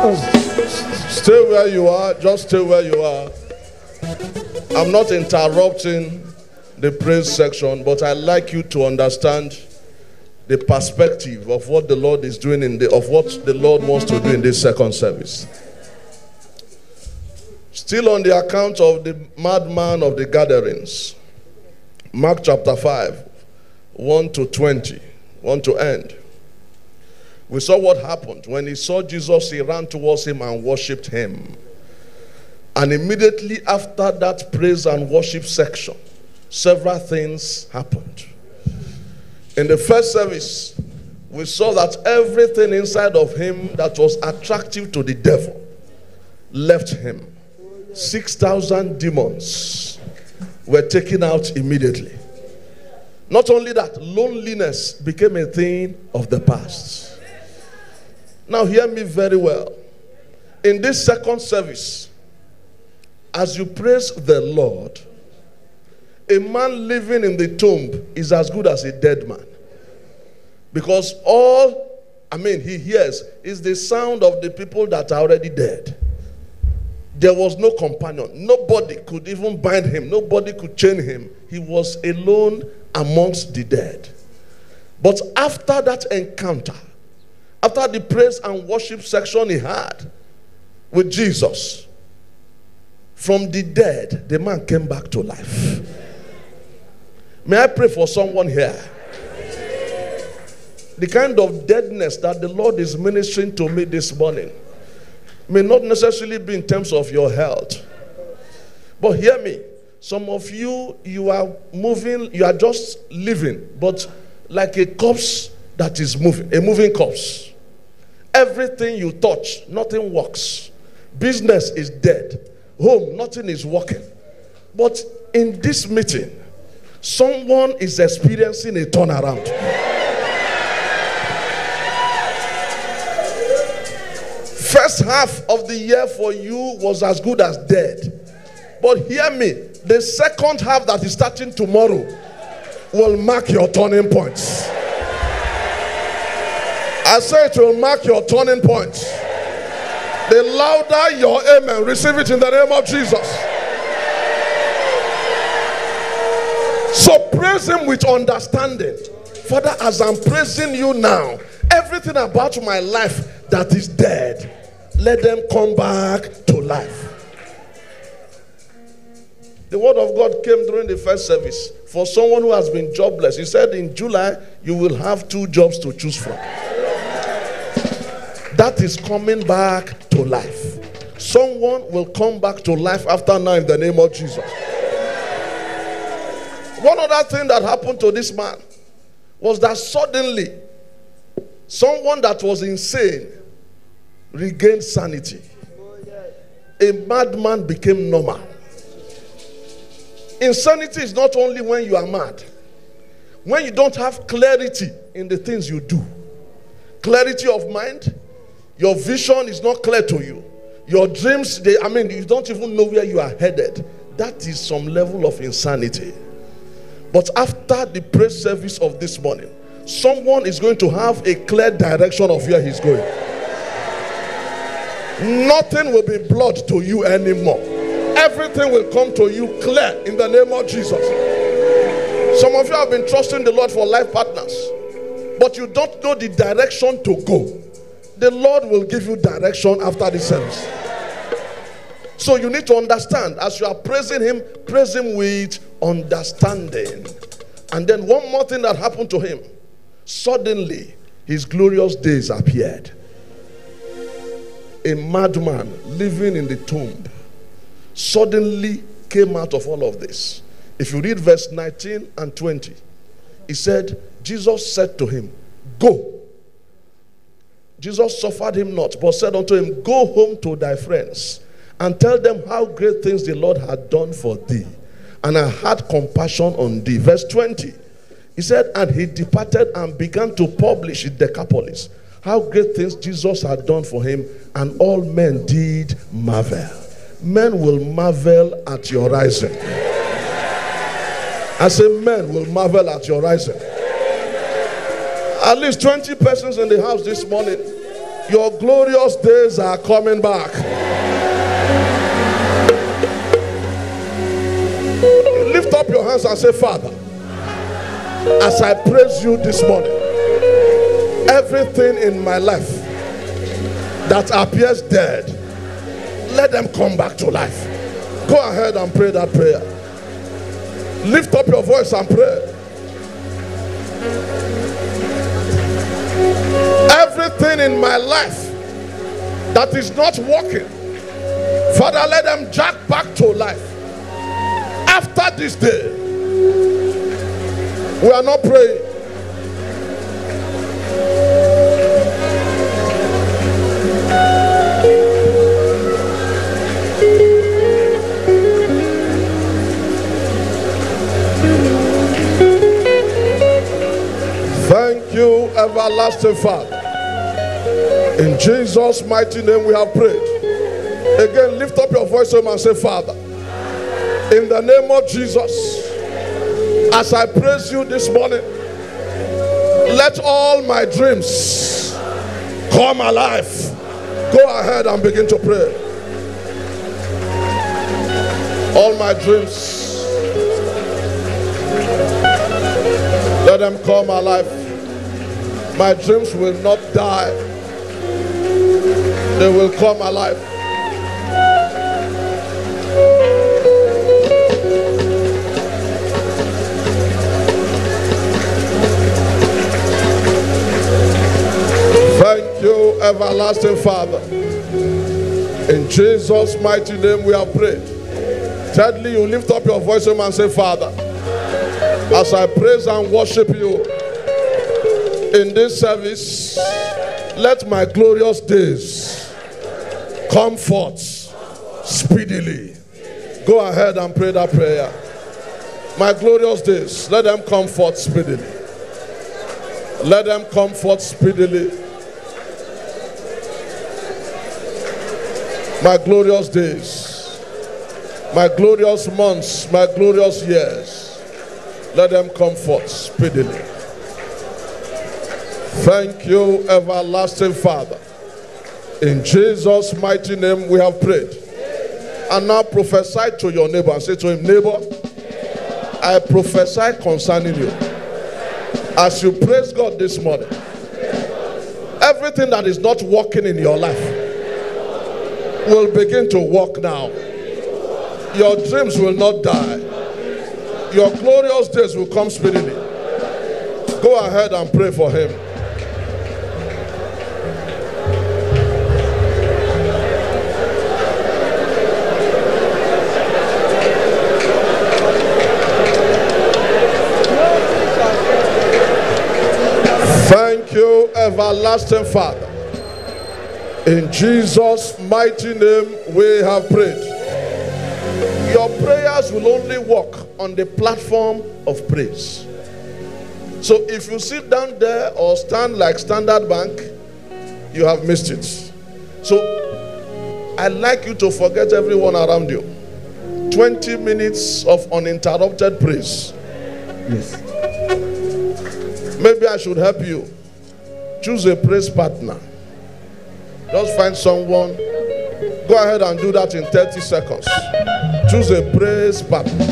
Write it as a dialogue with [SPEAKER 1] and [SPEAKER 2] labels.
[SPEAKER 1] Stay where you are. Just stay where you are. I'm not interrupting the praise section, but I'd like you to understand the perspective of what the Lord is doing in the of what the Lord wants to do in this second service. Still on the account of the madman of the Gadarenes. Mark chapter 5, 1 to 20, 1 to end. We saw what happened. When he saw Jesus, he ran towards him and worshipped him. And immediately after that praise and worship section, several things happened. In the first service, we saw that everything inside of him that was attractive to the devil left him. 6,000 demons were taken out immediately. Not only that, loneliness became a thing of the past. Now, hear me very well. In this second service, as you praise the Lord, a man living in the tomb is as good as a dead man. Because all, I mean, he hears is the sound of the people that are already dead. There was no companion. Nobody could even bind him. Nobody could chain him. He was alone amongst the dead. But after that encounter, after the praise and worship section he had with Jesus, from the dead, the man came back to life. May I pray for someone here? The kind of deadness that the Lord is ministering to me this morning may not necessarily be in terms of your health. But hear me. Some of you, you are moving, you are just living, but like a corpse that is moving, a moving corpse. Everything you touch, nothing works. Business is dead. Home, nothing is working. But in this meeting, someone is experiencing a turnaround. First half of the year for you was as good as dead. But hear me, the second half that is starting tomorrow will mark your turning points. I say it will mark your turning points. The louder your amen, receive it in the name of Jesus. So praise Him with understanding. Father, as I'm praising you now, everything about my life that is dead, let them come back to life. The word of God came during the first service for someone who has been jobless. He said, In July, you will have two jobs to choose from. Is coming back to life. Someone will come back to life after now in the name of Jesus. One other thing that happened to this man was that suddenly someone that was insane regained sanity. A madman became normal. Insanity is not only when you are mad, when you don't have clarity in the things you do, clarity of mind, your vision is not clear to you. Your dreams, they, I mean, you don't even know where you are headed. That is some level of insanity. But after the praise service of this morning, someone is going to have a clear direction of where he's going. Nothing will be blood to you anymore. Everything will come to you clear in the name of Jesus. Some of you have been trusting the Lord for life partners, but you don't know the direction to go. The Lord will give you direction after the service. So you need to understand as you are praising Him, praise Him with understanding. And then one more thing that happened to him suddenly his glorious days appeared. A madman living in the tomb suddenly came out of all of this. If you read verse 19 and 20, he said, Jesus said to him, Go. Jesus suffered him not, but said unto him, Go home to thy friends and tell them how great things the Lord had done for thee. And I had compassion on thee. Verse 20, he said, And he departed and began to publish in Decapolis how great things Jesus had done for him, and all men did marvel. Men will marvel at your rising. I say, men will marvel at your rising. At least 20 persons in the house this morning. Your glorious days are coming back. Lift up your hands and say, Father, as I praise you this morning, everything in my life that appears dead, let them come back to life. Go ahead and pray that prayer. Lift up your voice and pray. Everything in my life that is not working, Father, let them jack back to life. After this day, we are not praying. Everlasting Father. In Jesus' mighty name, we have prayed. Again, lift up your voice home and say, Father, in the name of Jesus, as I praise you this morning, let all my dreams come alive. Go ahead and begin to pray. All my dreams, let them come alive. My dreams will not die, they will come alive. Thank you, everlasting Father. In Jesus' mighty name we have prayed. Thirdly, you lift up your voice and say, Father, as I praise and worship you in this service, let my glorious days come forth speedily. Go ahead and pray that prayer. My glorious days, let them come forth speedily. Let them come forth speedily. My glorious days, my glorious months, my glorious years, let them come forth speedily. Thank you, everlasting Father. In Jesus' mighty name we have prayed. And now prophesy to your neighbor and say to him, Neighbor, I prophesy concerning you. As you praise God this morning, everything that is not working in your life will begin to work now. Your dreams will not die. Your glorious days will come speedily. Go ahead and pray for him. Everlasting Father. In Jesus' mighty name, we have prayed. Your prayers will only work on the platform of praise. So if you sit down there or stand like Standard Bank, you have missed it. So I'd like you to forget everyone around you. 20 minutes of uninterrupted praise.
[SPEAKER 2] Yes.
[SPEAKER 1] Maybe I should help you. Choose a praise partner. Just find someone. Go ahead and do that in 30 seconds. Choose a praise partner.